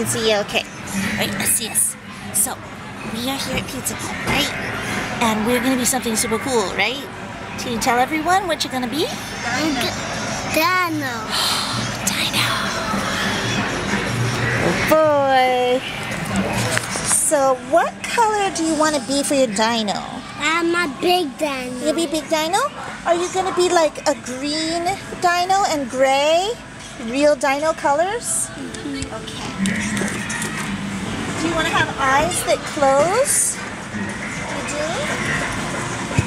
can see you. Okay. Right, let's see us. So, we are here at Pizza Hut, right? And we're gonna be something super cool, right? Can you tell everyone what you're gonna be? Dino. Dino. Oh boy. So, what color do you want to be for your dino? I'm a big dino. You'll be big dino? Are you gonna be like a green dino and gray? Real dino colors? Mm-hmm. Okay. Do you want to have eyes that close? You do?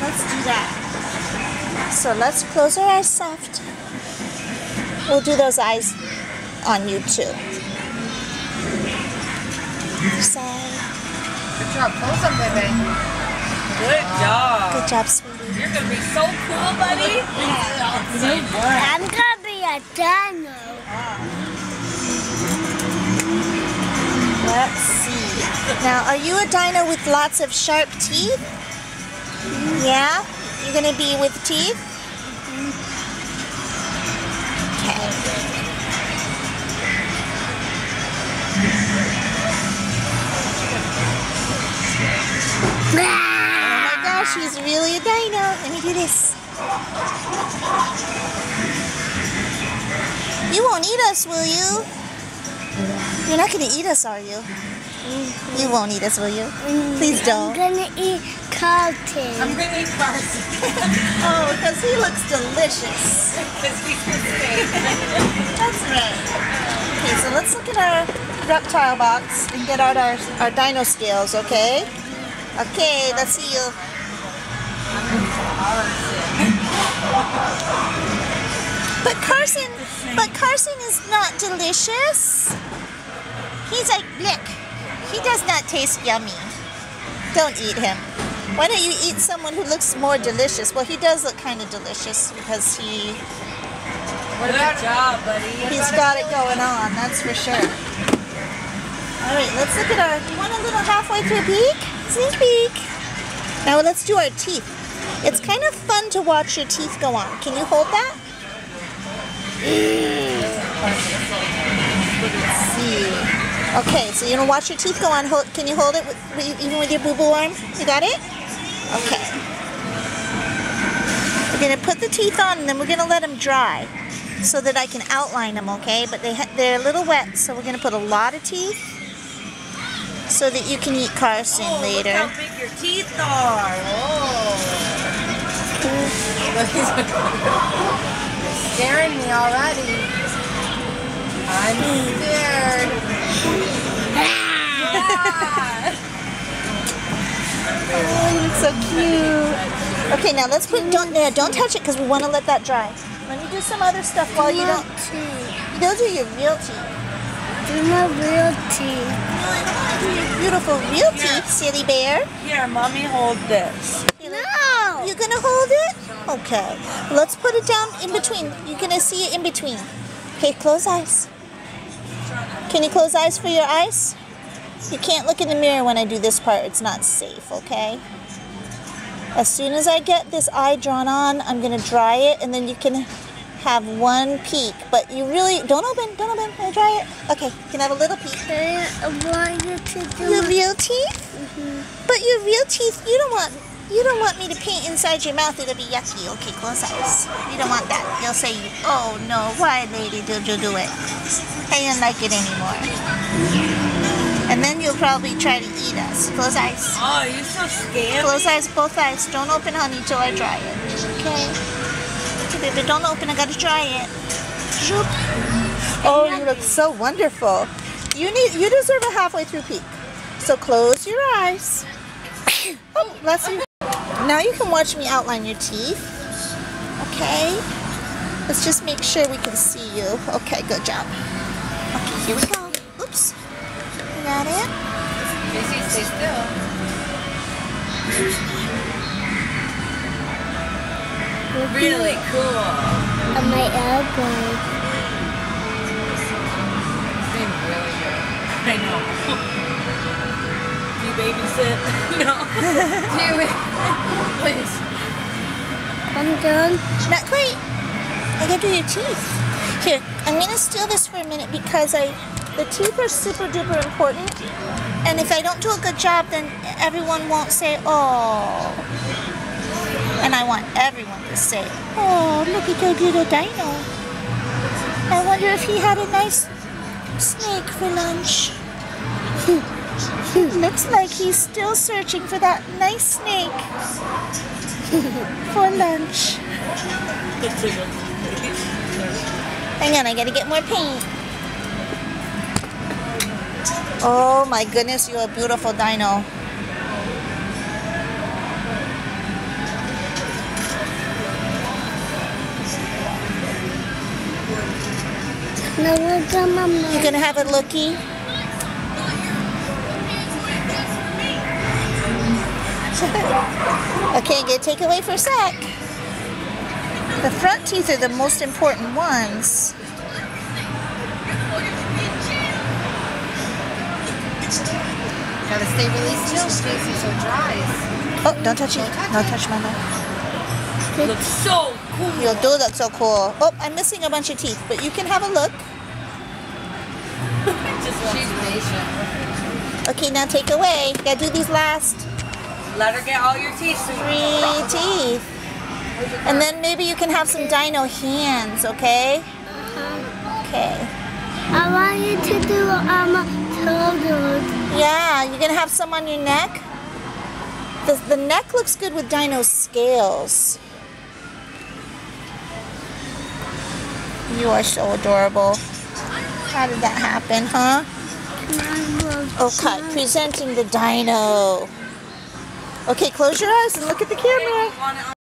Let's do that. So let's close our eyes soft. We'll do those eyes on you too. Side. Good job. Close them, baby. Good job. Good job, sweetie. You're gonna be so cool, buddy. I'm gonna be a dino. Ah. Let's see. Now, are you a dino with lots of sharp teeth? Yeah? You're gonna be with teeth? Okay. Oh my gosh, he's really a dino. Let me do this. You won't eat us, will you? You're not gonna eat us, are you? You won't eat us, will you? Please don't. I'm gonna eat Carlton. I'm gonna eat Carson Oh, because he looks delicious. because he's the same. That's right. Okay, so let's look at our reptile box and get out our, our dino scales, okay? Okay, let's see you. But Carson, but Carson is not delicious. He's like, look, he does not taste yummy. Don't eat him. Why don't you eat someone who looks more delicious? Well, he does look kind of delicious because he Good job, buddy. He's got it going on, that's for sure. All right, let's look at our. Do you want a little halfway through peek? Sneak peek. Now let's do our teeth. It's kind of fun to watch your teeth go on. Can you hold that? Let's see. Okay, so you're gonna watch your teeth go on. Hold, can you hold it with, even with your boo boo arm? You got it? Okay. We're gonna put the teeth on and then we're gonna let them dry so that I can outline them, okay? But they they're a little wet, so we're gonna put a lot of teeth so that you can eat Carson Oh, later. Look how big your teeth are. Oh. Scaring me already. I'm scared. yeah. Oh, it's so cute. Okay, now let's put don't yeah, don't touch it because we want to let that dry. Let me do some other stuff while you don't. teeth. Those are your real teeth. They're my real teeth. Do your beautiful real teeth, silly bear. Here, mommy, hold this. No. You gonna hold it? Okay. Let's put it down in between. You're gonna see it in between. Okay, close eyes. Can you close eyes for your eyes? You can't look in the mirror when I do this part. It's not safe, okay? As soon as I get this eye drawn on, I'm gonna dry it and then you can have one peek. But you really, don't open, don't open, I dry it. Okay, you can have a little peek. I want you to do Your real teeth? Mhm. But your real teeth, you don't want you don't want me to paint inside your mouth. It'll be yucky. Okay, close eyes. You don't want that. You'll say, "Oh no, why, lady, did you do it? I don't like it anymore." And then you'll probably try to eat us. Close eyes. Oh, you're so scared. Close eyes, both eyes. Don't open, honey, till I dry it. Okay. Okay, baby, don't open. I gotta dry it. Oh, you look so wonderful. You need. You deserve a halfway through peek. So close your eyes. Oh, bless you. Now you can watch me outline your teeth. Okay. Let's just make sure we can see you. Okay, good job. Okay, here we go. Oops. You got it? Casey, stay still. Really cool. on my elbow. You no. Do it. Please. I'm done. Not quite. I gotta do your teeth. Here, I'm gonna steal this for a minute because I The teeth are super duper important. And if I don't do a good job, then everyone won't say, oh. And I want everyone to say, oh, look at your little dino. I wonder if he had a nice snake for lunch. Looks like he's still searching for that nice snake for lunch. Hang on, I gotta get more paint. Oh my goodness, you're a beautiful dino. Now look at my You gonna have a looky? okay, I'm gonna take away for a sec. The front teeth are the most important ones. Gotta stay really still, Casey, so it dries. Oh, don't touch it. Don't touch my mouth. Looks so cool. You do look so cool. Oh, I'm missing a bunch of teeth, but you can have a look. Just She's patient. Okay, now take away. Gotta do these last let her get all your teeth. so three teeth. And then maybe you can have some dino hands, okay? Okay. I want you to do um turtles. Yeah, you're gonna have some on your neck. The, the neck looks good with dino scales. You are so adorable. How did that happen, huh? Okay, presenting the dino. Okay, close your eyes and look at the camera.